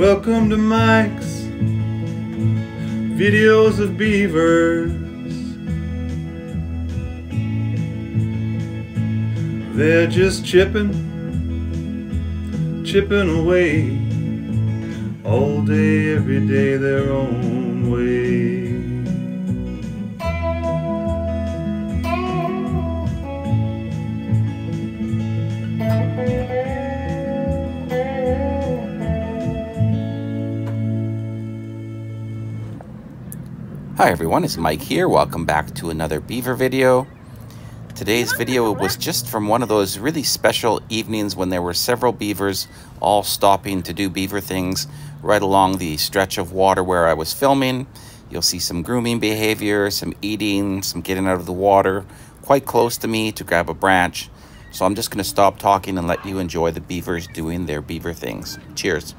Welcome to Mike's videos of beavers. They're just chipping, chipping away all day, every day, their own way. Hi everyone, it's Mike here. Welcome back to another beaver video. Today's video was just from one of those really special evenings when there were several beavers all stopping to do beaver things right along the stretch of water where I was filming. You'll see some grooming behavior, some eating, some getting out of the water quite close to me to grab a branch. So I'm just going to stop talking and let you enjoy the beavers doing their beaver things. Cheers.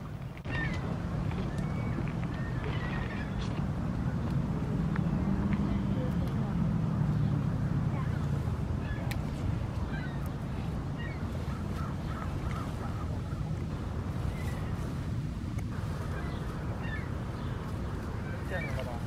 Yeah.